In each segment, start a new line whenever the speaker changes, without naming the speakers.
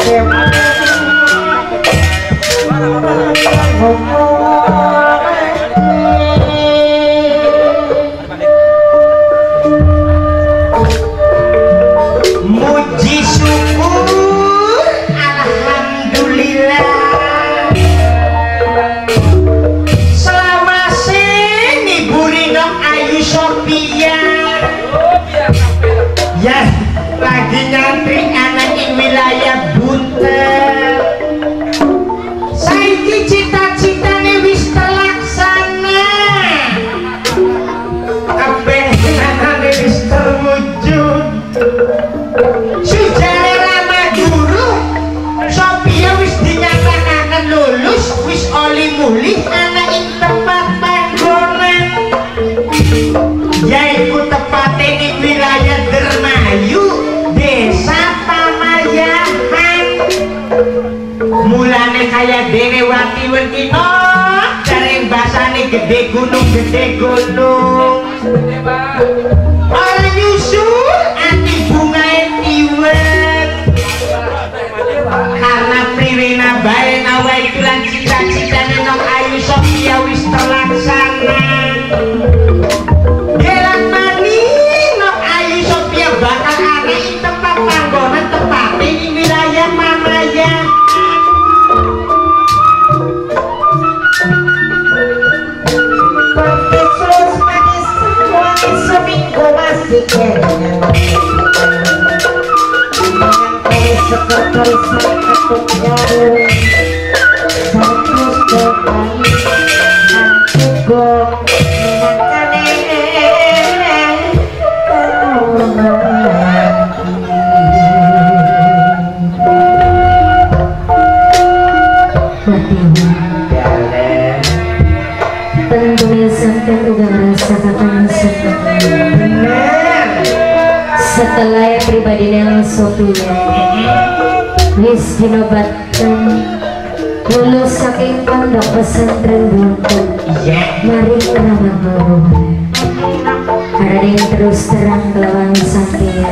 Mas
Sekretaris Ketuk Thank you. Wis dinobatkan lulus saking pondok pesantren Buntung mari keramat baru ada yang terus terang kelawan sampeyan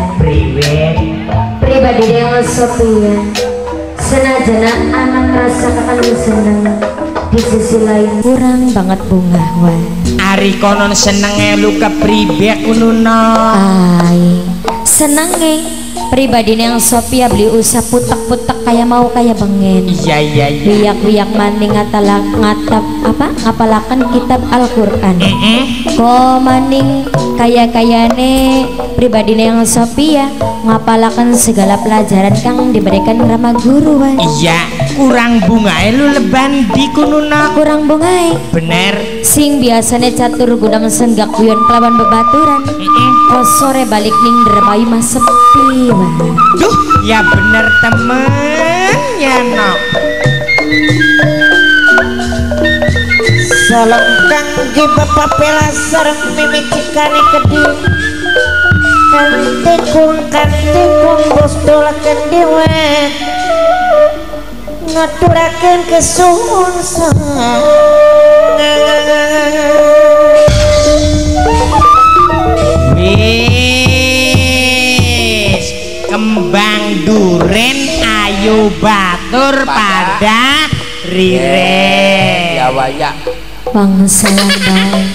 pribadi yang Sophia senajana anak rasakan senang di sisi lain kurang banget bunga wah
Ari konon senenge lu kepribek kununa
Ay, senenge pribadi yang Sophia beli usah putek-putek kayak mau kayak bengen.
Iya iya iya.
Biyak-biyak maning ngatalak ngatap apa? Ngapalakan kitab Al-Qur'an.
Mm-mm.
ko maning kaya-kayane pribadi yang Sophia ngapalakan segala pelajaran kang diberikan rama guru wah.
Iya kurang bunga lu leban di kununa
kurang bungai
Bener.
Sing biasanya catur guna mesenggak kuyon kelawan bebaturan.
Mm-mm.
oh sore balik ning dermawi mah sepi
Duh ya bener temen. Ya nok.
Salongkang di bapak pela sarang mimikikane kedi Kantikung kantikung bos dolakan dewa Ngaturakan kesuhun sang
ayo batur pada. rire.
Ya waya.
bangsa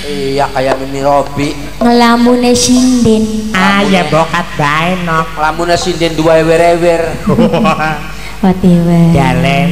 Iya kayak Mimi Robi.
ngelamune sinden.
Aya bokat bae nok.
Lamunnya sinden dua ewer-ewer.
watiwe
Dalen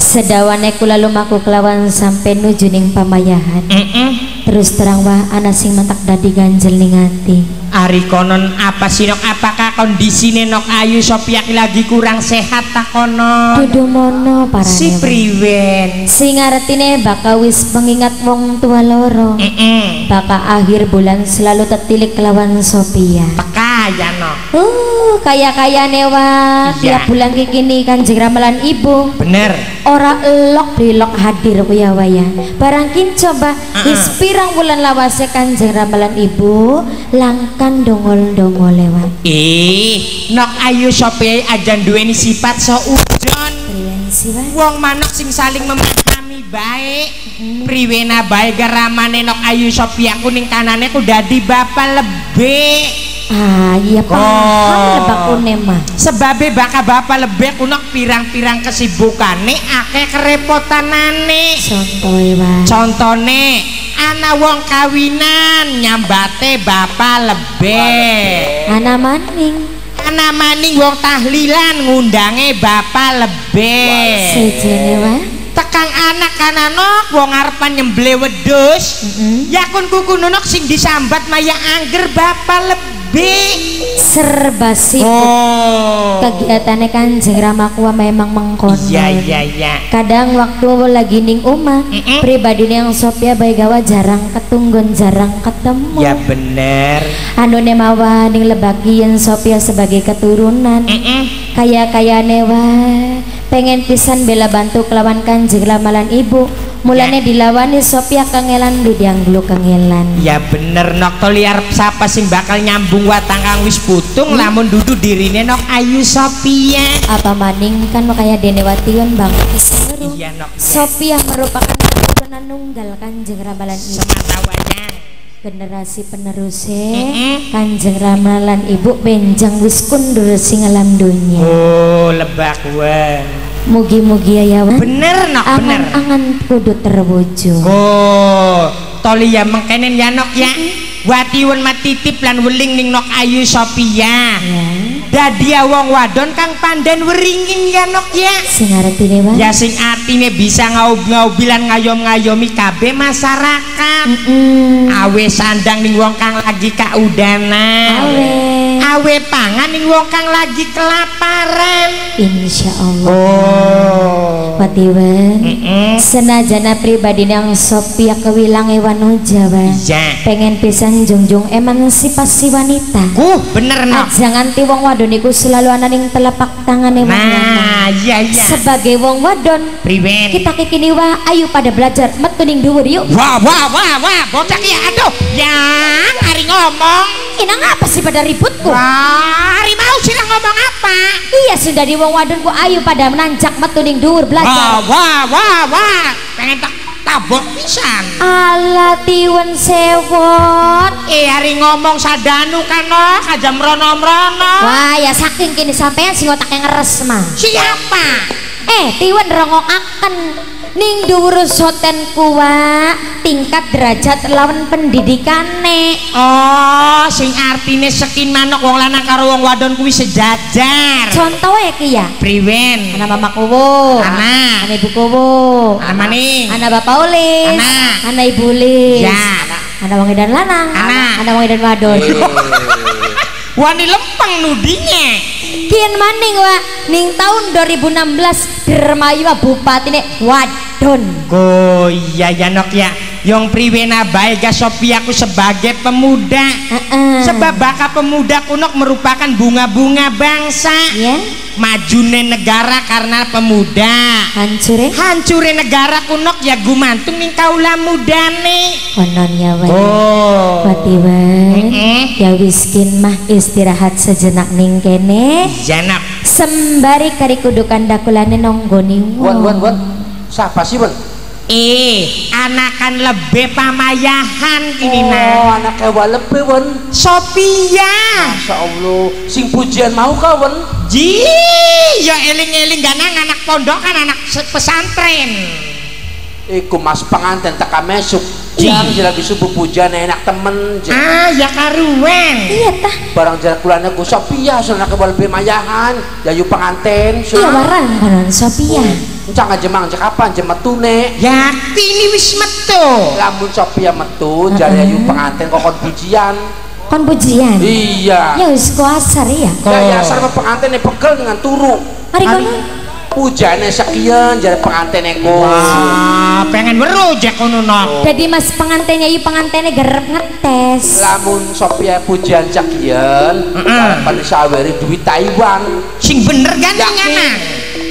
sedawane kula lumaku kelawan sampai nuju ning pamayahan.
Mm-mm.
terus terang wah ana sing mentak dadi ganjel ning ati.
Ari konon apa sih nok? Apakah kondisine nok ayu Sophia ki lagi kurang sehat tak kono.
Dudu mono parane
si priwen.
Sing artine bakal wis mengingat wong tua loro.
Mm-mm.
bakal akhir bulan selalu tertilik kelawan Sophia.
Peka ya nok.
Uh kaya kaya newa
Iya.
tiap bulan kini kanjeng ramalan ibu.
Bener.
Ora elok brilok hadir kuya waya barangkin coba wis pirang bulan lawase kanjeng ramalan ibu. Langkan dongol dongol lewat
Ih, nok ayu Sophia aja duweni sifat so ujon
Wak?
Wong manuk sing saling memahami baik. Priwena baik garamane nok ayu Sophia kuning kanane ku dadi bapak lebih
ah iya paham
Oh.
lebak mah
Sebabe baka bapak lebih kunok pirang-pirang kesibukane akeh kerepotanane
contoh Wak.
Contone ana wong kawinan nyambate bapak lebih
anak maning
ana maning wong tahlilan ngundange bapak lebih
sejene Wak.
tekang anak kananok wong arepan nyemble wedhus
Mm-mm.
yakun kuku nunok sing disambat maya angger bapak lebih
serba sibuk.
Oh.
Kegiatannya kanjeng ramaku memang mengkono
iya iya iya.
Kadang waktu lagi ning umah
Mm-mm.
pribadi yang Sophia baik gawa jarang ketunggun jarang ketemu.
Ya bener.
Anu nemawa ning lebagian Sophia sebagai keturunan.
Mm-mm.
kaya kaya newa pengen pisan bela bantu kelawan kanjeng ramalan ibu mulane dilawani Sophia kangelan bidiang dulu kangelan.
Ya bener nok. To liar siapa sing bakal nyambung watang kang wis putung lamun dudu dirine nok. Ayu Sophia.
Apa maning? Kan makanya denewation banget seru.
Iya nok.
Sophia merupakan keturunan nunggal kanjeng ramalan ibu.
Semata wayang
generasi penerusnya
Mm-mm.
kanjeng ramalan ibu benjang wis kundur sing alam dunia.
Oh lebak wen
mugi-mugi ya wan.
Bener nok bener.
Angan-angan kudu terwujud.
Oh toli ya mengkenen ya nok ya. Watiun matitip lan weling ning nok ayu Sophia.
Ya.
Dadia wong wadon kang pandan weringin ya nok ya.
Sing artine wan.
Ya sing artine bisa ngaub-ngaubilan ngayom-ngayomi kabeh masyarakat.
Mm-mm.
awe sandang ning wong kang lagi kaudanan
awes
duwe pangan ning wong kang lagi kelaparan
Insya Allah
oh
Patiwan
Heeh.
Senajana pribadi yang Sophia kewilang ewan Jawa
Iya.
pengen pisan jungjung emansipasi wanita
Kuh, bener no.
aja nganti wong wadon iku selalu ana ning telapak tangane wong lanang
Nah, iya iya.
sebagai wong wadon
Priwen.
kita kikini wah ayo pada belajar metu ning dhuwur yuk
Wah, wah, wah, wah, bocah ya, aduh, yang hari ngomong.
Ini ngapa sih pada ributku
Wah, hari mau sih ngomong apa?
iya sudah di wong wadon ku ayo pada menanjak metu ning dhuwur
Wah,
belajar
wah, wah, wah, pengen tak tabok pisan.
ala tiwen sewot
Eh, hari ngomong sadanu kan no, aja merono-merono.
wah ya saking kini sampean sing otaknya ngeres mah
Siapa?
Eh, tiwen rongokaken ning dhuwur soten kuwa tingkat derajat lawan pendidikane.
Oh, sing artine sekin manuk wong lanang karo wong wadon kuwi sejajar.
Contoh ya ki ya.
Priwen.
Ana mama kuwo,
Ana.
ana ibu
Ana maning.
ana bapak ulis,
Ana.
ana ibu ulis,
Ya.
ana wong edan lanang,
Ana.
ana wong edan wadon.
Wani lempeng nudinya.
Kian maning wa ning tahun 2016 Dermayu bupatine wadon.
Oh iya ya nok ya. Yang priwena bae ga Sophia aku sebagai pemuda.
Heeh.
Sebab baka pemuda kunok merupakan bunga-bunga bangsa.
ya,
Majune negara karena pemuda.
hancur ya.
Hancure negara kunok ya gumantung ning kaula mudane.
Konon ya wa.
Oh.
Patiwan Ya wiskin mah istirahat sejenak ning kene
Janap.
sembari kari kudukan dakulane nonggoni
Wan, wan, wan. Siapa sih, Wan?
Eh, anakan lebih pamayahan kini
Oh,
nah.
anak kewa lebih, Wan.
Sophia.
Masya Allah. Sing pujian mau kau?
Ji, ya eling-eling ganang anak pondokan anak se- pesantren.
Iku mas pengantin teka mesuk.
Ji.
Yang lagi subuh pujian enak temen. Jeng.
Ah, ya karuan.
iya tah
Barang jarak kulanya ku Sophia, soalnya kewa lebih mayahan. Yayu pengantin.
iya warang konon Sophia
Encang aja mang, cek kapan, jam metune.
Yakti ini wis metu.
Lamun Sophia metu, jari ayu pengantin kokon pujian.
kon pujian
Iya.
ya wis kuasar ya
Ya, ya, sama pengantin pegel dengan turu.
mari konon
Pujane sekian, jari pengantin eko.
Wah, pengen merujak kono no.
jadi mas pengantinnya iya pengantinnya gerep ngetes
Lamun Sophia pujian sekian,
Heeh.
pada saweri duit Taiwan.
Sing bener kan anak.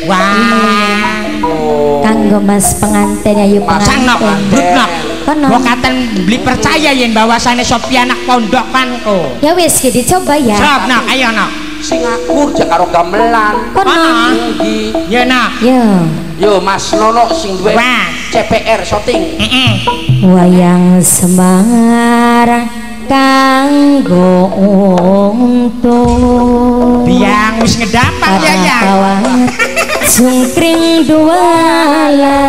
Wah.
Oh.
kanggo mas pengantinnya iya
Sang nok,
pengantin
but nok.
Konon.
Gua katan beli percaya yen bahwasannya Sophia anak pondokanku.
ya wis ki dicoba ya
Sob nok, ayo nok.
Sing akur jak karo gamelan.
konon
Tinggi.
Ya nok.
yo
Yo Mas Nono sing duwe. CPR.
Heeh.
wayang semangar kanggo untung
Biang wis ngedapat ya ya.
Sungkring duala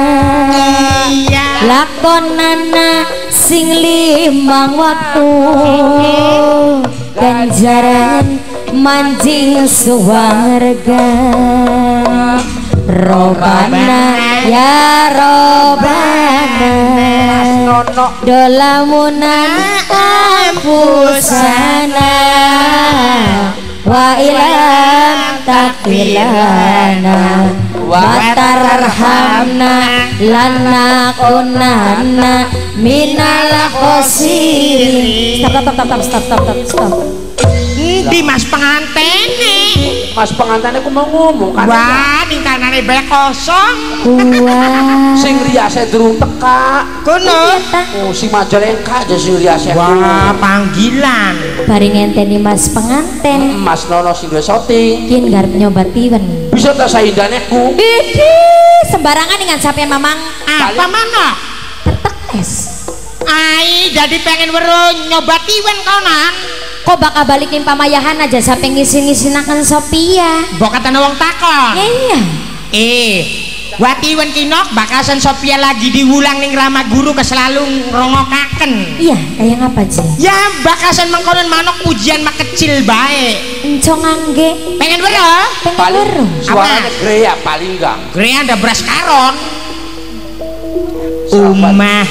Iya.
lakonana sing limang waktu ganjaran mancing suwarga. Robana ya robana. Dolamunan ampusana wa ilam takfilana. Wa tarhamna lana kunana. Minal khosirin. Stop stop stop stop stop stop stop
Di mas pengantene.
Mas pengantin aku mau ngomong kan.
Wah, di kanane bae kosong.
kuat
Sing riase durung teka.
Kono.
Oh, si Majalengka aja sing riase.
Wah, panggilan.
bari ngenteni mas penganten
Mas Nono sing duwe syuting.
kin garep nyoba tiwen
Bisa tak saindane ku?
Didi sembarangan dengan sampean mamang
Apa mana?
tetes
Ai, jadi pengen weruh nyoba tiwen konan.
Kok bakal balikin pamayahan aja sampai ngisi-ngisinakan Sophia
Mbok kata wong takon.
ya iya
Eh, Watiwen kinok bakasan Sophia lagi diulang ning Rama Guru ke selalu ngerongokaken.
iya kayak ngapa sih
Ya bakasan mengkonon manok ujian mak kecil bae.
encong angge
Pengen weruh?
pengen
Paling suaranya grea paling enggak.
Gre ada beras karon. Umah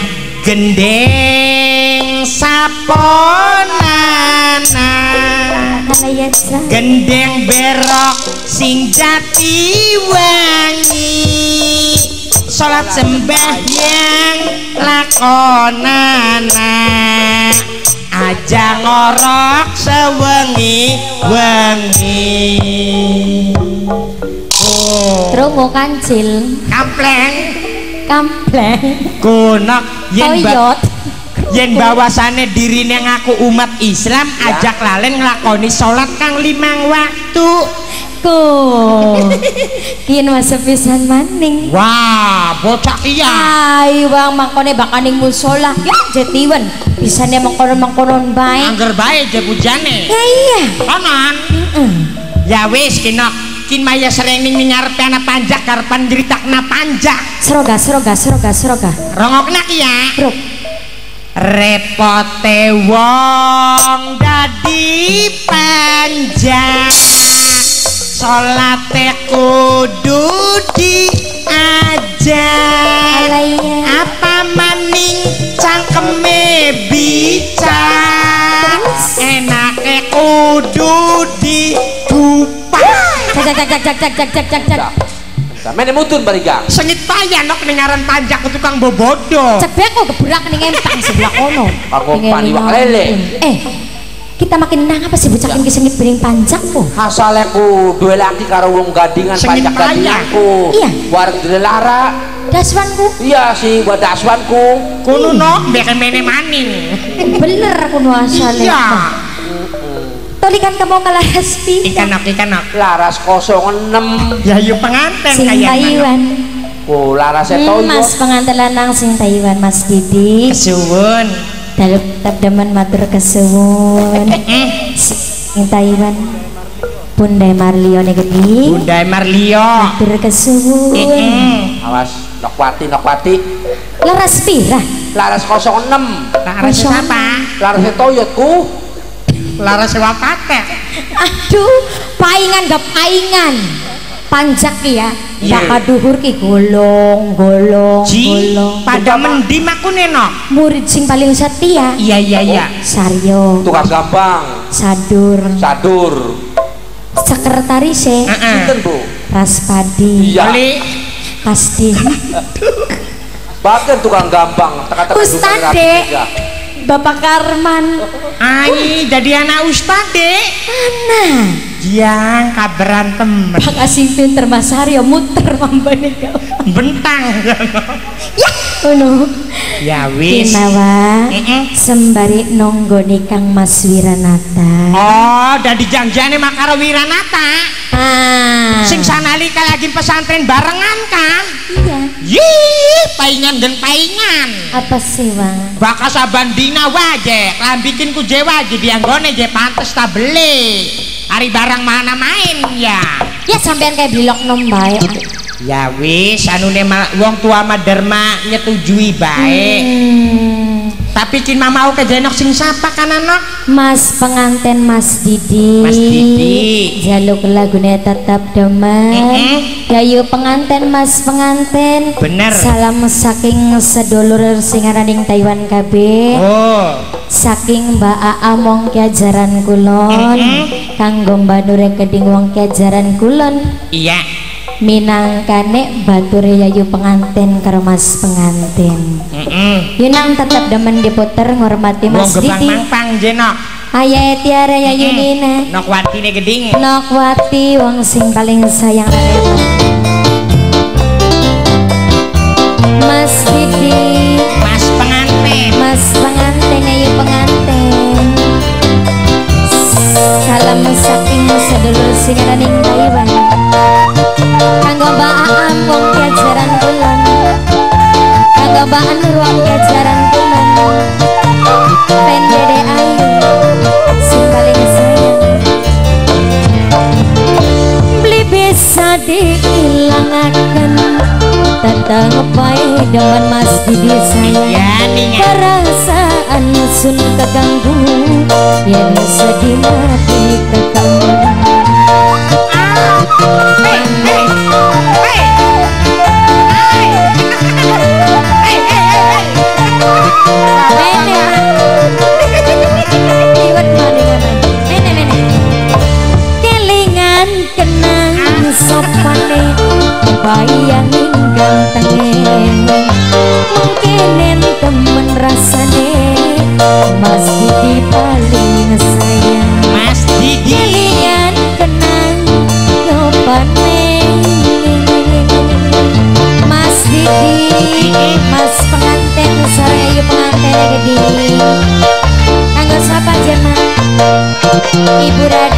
gendeng saponana
halayasa
gendeng berok sing jati wangi. Salat sembahyang lakonana. Aja ngorok sewengi wengi. Oh.
Trungu kancil.
Kampleng.
Kampleng.
Kunok yen ba-
Toyot
yen bahwasane dirine ngaku umat Islam
Ya.
ajak lalen nglakoni salat kang limang waktu.
Ku. Kian masa pisan maning.
Wah bocah iya
Ayo bang makone bakaning musola Ya jetiwan. Bisa nih mengkonon-mengkonon baik.
Angger bae je bujane
Ya iya.
Kanan
Mm.
ya wis kinok kin maya sering ning ngarepe anak panjak karepan jeritakna panjak.
Seroga seroga seroga seroga.
Rongokna ki ya
Bro
repote wong dadi panjang. Salate kudu diajak
Alaya
apa maning cangkeme bicar? Enake kudu dikupas
Jak jak jak jak jak jak jak jak
mene mutun barigang.
sengit payah nok dengaran panjak ke tukang bobodo
Cebek kok gebrak ning empang sebelah kono. Ning
paniwak lele.
Eh, kita makin nang apa sih bocakin ki sengit piring panjang po?
Asale ku duwe laki karo wong gadingan
payah.
gadinganku.
Iya.
Warung dilara.
Daswanku
Iya sih buat daswanku.
kuno nok beken mene maning
bener aku nu asale.
iya
Tolikan kamu kalah respi.
ikan nok ikan nok
Laras 06.
ya yuk penganten
Sing
kayak
Taiwan.
Oh, laras
Hmm,
toyo.
mas pengantin lanang sing Taiwan Mas Didi.
kesuwun
Dalu tetap demen matur kesuwun.
eh
Sing Taiwan. Bunda Marlio nih gede.
Bunda Marlio
Matur kesuwun.
eh
Awas, nokwati nokwati.
Laras pira?
Laras 06.
laras
Kosong.
apa
Laras toyotku.
Laras sewa paket
Aduh, paingan gak paingan. Panjak ya.
Iya.
Baka duhur ki golong, golong,
ji
golong.
pada mendim aku nenok
Murid sing paling setia.
iya iya iya
Saryo,
Tukang gampang.
Sadur,
Sadur.
sekretaris e,
Heeh.
Sinten, Bu?
Raspadi,
Iya.
Kasdi,
Bahkan tukang gampang. Teka-teka
Ustad, Bapak Karman.
Ai, jadi anak ustad, Dek.
Anak.
Jiang kabaran temen
Makasih pinter Mas Saryo muter mambane kau.
bentang
Ya, uno.
ya wis
Kinawa
Mm-mm.
sembari nonggoni Kang Mas Wiranata.
oh dari jangjane makaro wiranata
Ah.
sing sanalika lagi pesantren barengan kan
Iya.
Yih, paingan dan paingan.
Apa sih, Bang?
Bakas abandina waje, lambikin ku je waje dianggone je pantes ta beli. Hari barang mana main ya.
Ya sampean kayak bilok nom bae.
Ya wis, anu ma wong tua mah derma nyetujui baik.
Hmm.
Tapi kin mah mau ke jenok sing sapa kan anak?
Mas penganten Mas Didi.
Mas Didi.
Jaluk lagune tetap demen.
Mm-mm.
Yayu penganten Mas penganten.
Bener.
Salam saking sedulur sing araning Taiwan KB.
Oh,
Saking Mbak Aa mong kiajaran kulon.
Mm-mm.
Kanggo Mbak Nure keding wong kiajaran kulon.
iya.
minangkane bature yayu pengantin karo mas pengantin.
Heeh
yunang tetep demen diputer ngormati mas
diti
wong
gebang mangpang
Ayah tiara ya Yunina
Nokwati nih geding.
Nokwati wong sing paling sayang. Mas Didi.
doan
mas didi saya perasaan sun keganggu yang sedih mati keganggu. Bayangin ganteng ini kepenen temen rasane. Mas Didi paling sayang.
Mas Didi.
Kelingan kenang nyopane. Mas Didi Mas penganten sarai penganten gede Tanggal sapa jaman Ibu Rai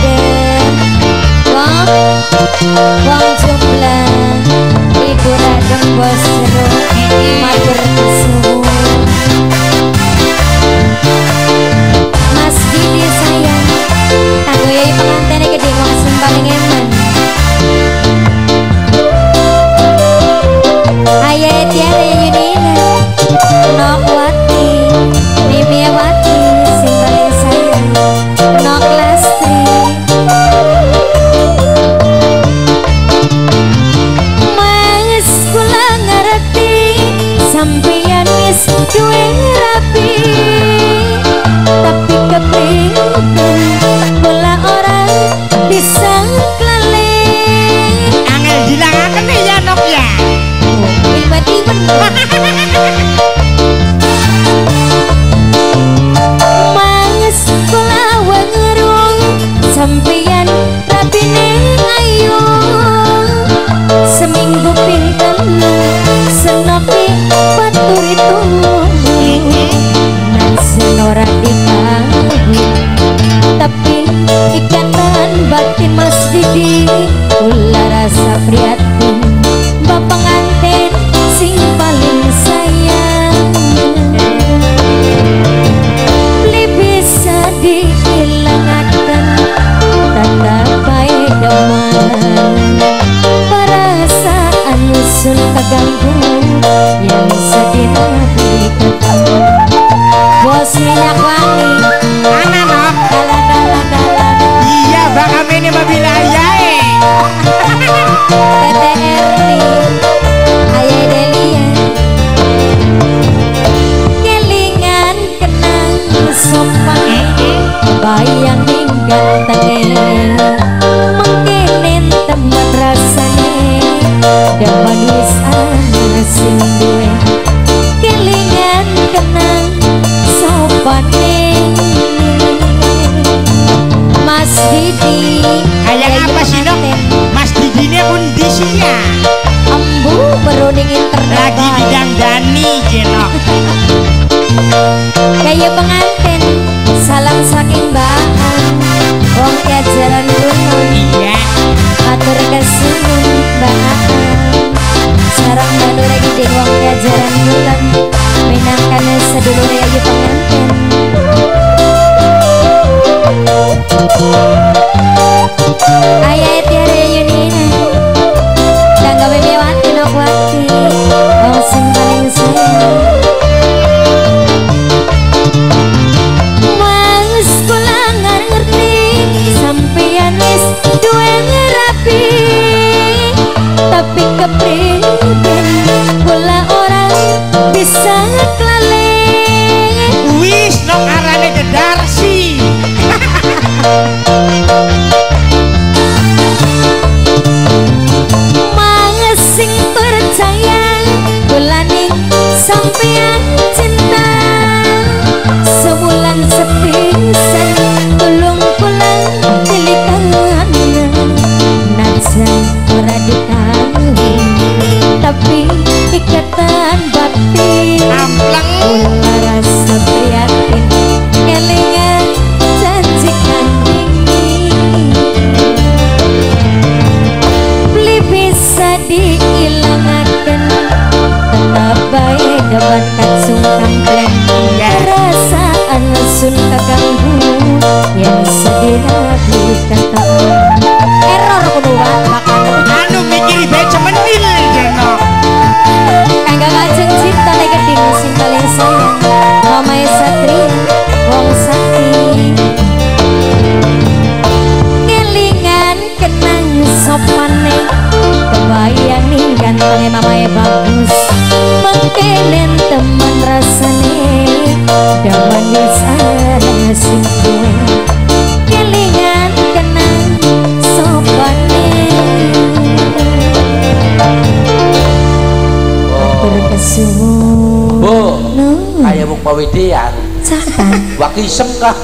mana
Mene mene
wedean
Siapa?
wakisem kah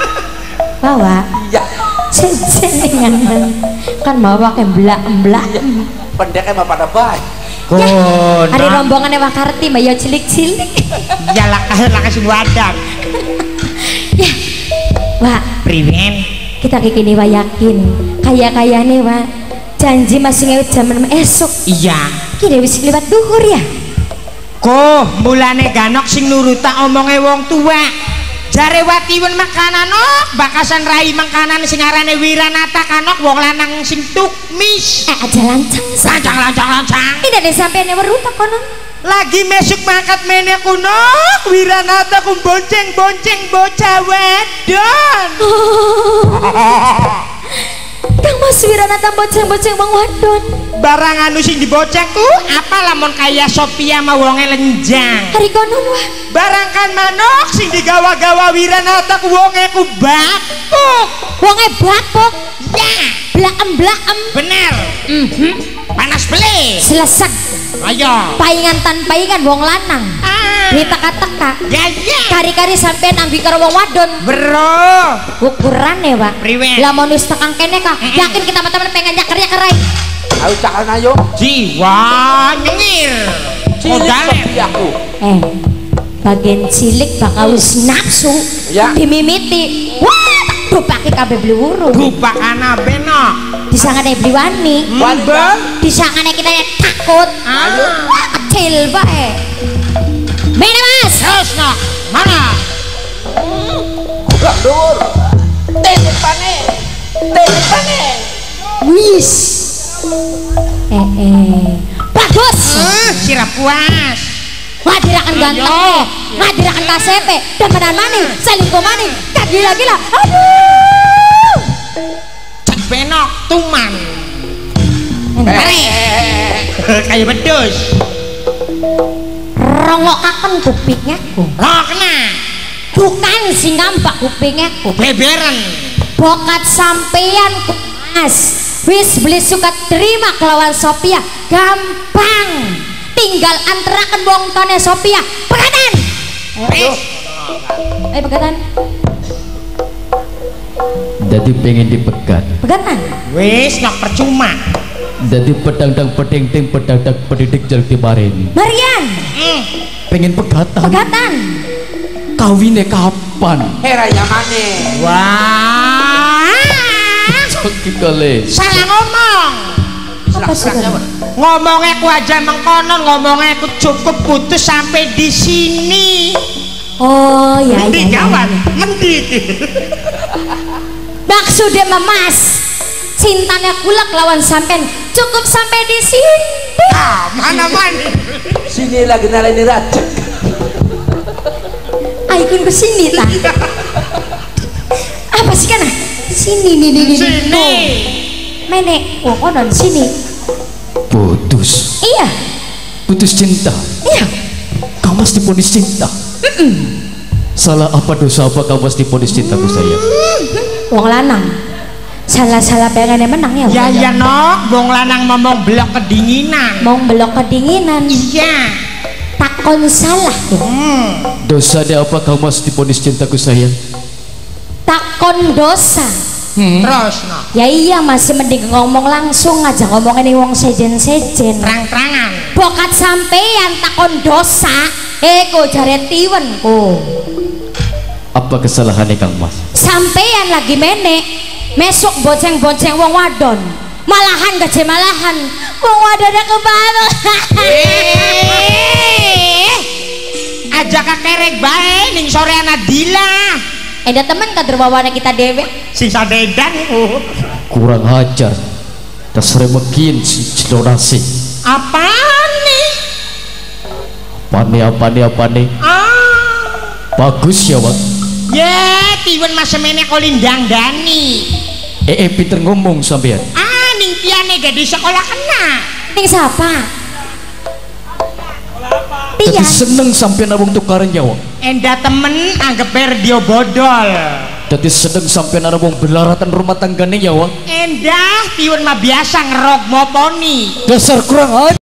Bawa.
iya
Jejen kan mau pakai belak belak.
pendeknya mah pada baik
Kondang.
Hari rombongannya Wakarti, mbak yo cilik cilik.
Ya lah lah kasih wadah.
ya, wah
Priwen.
kita kayak gini wah yakin kaya kaya nih wah janji masih ngewet zaman esok
Iya.
kira wis lewat duhur ya
Ko, mulane ganok sing nuruta omonge wong tua. Jare watiwen makanan nok, bakasan rai makanan sing arane Wiranata kanok wong lanang sing tukmis.
eh aja lancang
Lancang lancang lancang.
ini dari sampai nih werutak kono
Lagi mesuk makat mene kuno, Wiranata ku bonceng-bonceng bocah wedon.
Kang Mas Wiranata boceng-boceng bang wadon
Barang anu sing dibocengku, apa lamun kaya Sophia mau wonge lenjang.
hari kono wah
Barang kan manok sing digawa-gawa Wiranata ku wonge ku bapuk.
wonge bapok
Ya,
blaem blaem
bener. Mhm. Panas beli.
selesai
Ayo.
paingan tan paingan wong lanang
Ah.
diteka-teka
Ya ya.
kari-kari sampean ambil karo wong wadon
Bro.
ukuran ya pak lamun wis tekan kene kah
Mm-mm.
yakin kita teman-teman pengen nyaker nyakerai
ayo cakan ayo
Jiwa nyengir.
cilik
eh bagian cilik bakal wis nafsu.
Ya.
dimimiti. Wah bupake kabeh bluru
Gupak ana benok.
disangane bliwani
Wanda.
disangane kita takut.
Ah.
wah kecil bae Mene mas.
Terus no. Mana?
kurang dur? Tetek pane tetek pane
wis eh eh bagus
Ah, sirap puas.
ngadirakan ganteng
Ayo.
eh ngadirakan KCP demenan maning selingkuh maning kak gila gila aduh
Cek benok tuman.
eh
Kayak bedus.
rongokaken kupingnya ku
Oh kena.
bukan sing ngambak kupingnya ku
Beberen.
bokat sampean ku mas wis beli suka terima kelawan Sophia gampang. Tinggal anterakan wong tone Sophia pegatan.
Wis.
ayo. Pegatan.
Jadi pengen dipegat.
Pegatan.
Wis nok percuma.
Jadi pedang-dang peding-ding pedang-dang pedidik jelek kemarin
Marian.
Hmm.
Pengen pegatan.
Pegatan.
Kawinnya kapan?
heranya mane.
Wah.
Sakit kali
Salah ngomong.
apa sih.
Ngomongnya ku aja mengkonon, ngomongnya ku cukup putus sampai di sini.
oh ya
Mending
ya, ya,
kawan,
ya.
mending.
maksudnya memas cintanya kulak lawan sampean cukup sampai di sini
Ah, mana mana.
sini lagi nalani racun
ayo kun ke sini ta apa sih kana sini nih nih nih
Sini.
menek. Oh konon sini?
Putus.
Iya.
Putus cinta.
Iya.
Kau mesti ponis cinta? Salah apa dosa apa kau mesti ponis cintaku sayang
wong lanang. Salah-salah pengennya menang ya
Ya
Wong.
ya nok, wong lanang ngomong belok kedinginan.
mau belok kedinginan.
Iya.
takon salah. Tuh
Hmm.
Dosa dia apa kau mesti ponis cintaku sayang
takon dosa
Terus nok,
ya iya masih mending ngomong langsung aja ngomongin ini wong sejen-sejen.
Terang-terangan.
bokat sampeyan takon dosa. Eko jare tiwen ku
Apa kesalahannya Kang Mas?
sampeyan lagi menek mesok bonceng-bonceng wong wadon. Malahan gaje malahan wong wadon ke baru.
Eh, Aja kakerek bae ning sore anak dila.
Ada temen kader wawana kita dewe
Sing sadedan ku.
Kurang ajar Dasar mekin si cilorasi
Apa nih?
Apane apane apane
Ah.
Bagus ya Wak
Ya, tiwen mas semene kolindang dani.
Eh, eh pinter ngomong sampean
Ah, ning piane gak di sekolah kena.
ning siapa
Jadi
Tian
seneng sampean abang tukaran ya Wak
Enda temen anggap radio bodol.
Jadi seneng sampean abang belaratan rumah tanggane ya Wak
Endah tiwen mah biasa ngerok moponi.
Dasar kurang ajar